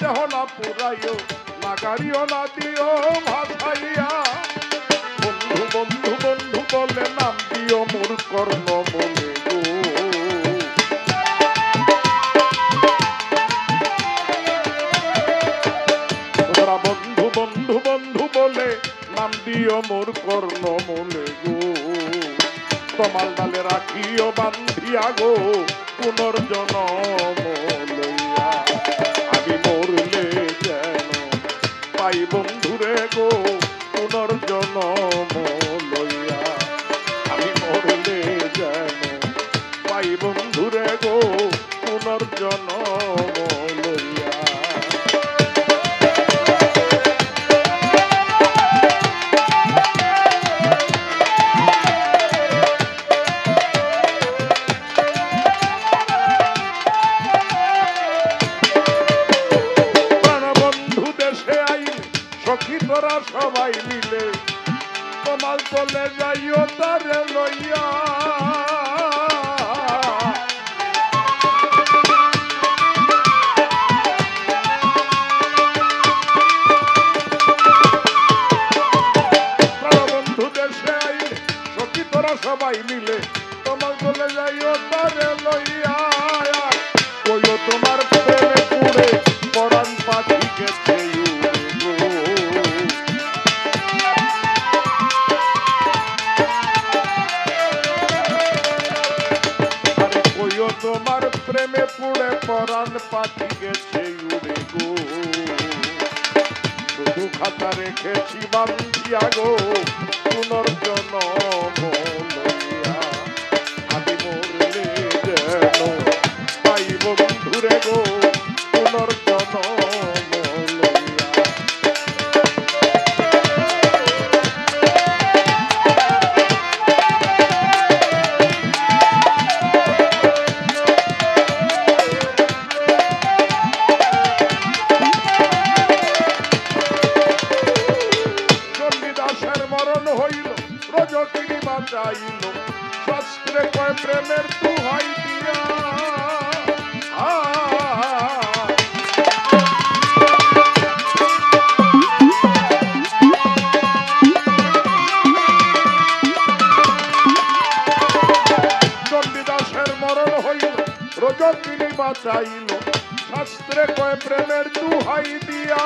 দেহ না পুরাইও নাগারিও না দিও ভাসাইয়া বন্ধু বন্ধু বন্ধু বলে নাম দিও, মোর কর্ণ গো। বন্ধু বন্ধু বলে নাম দিও, মোর কর্ণ মলে গো। তোমার ডালে রাখিও, বান্ধিয়া গো পুনর্জনম। মরলে যেন পাই বন্ধুরে গো পুনর্জনম লইয়া আমি মরলে যেন পাই বন্ধুরে গো পুনর্জনম। সখী তোরা সবাই মিলে। তোমার চলে যাইও তারে লইয়া। পুড়ে পরাণ পাখি গেছে উড়ে গো শুধু খাতা রেখেছি বান্ধিয়া গো পুনর্জন্ম রজকিনী বাঁচাইল। শাস্ত্রে কয় প্রেমের দুহাই দিয়া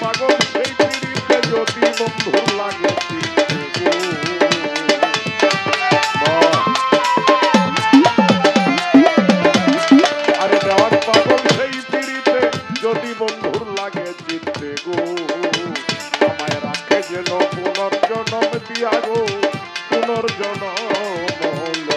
পাগল সেই যদি বন্ধুর পুনর্জনম লইয়া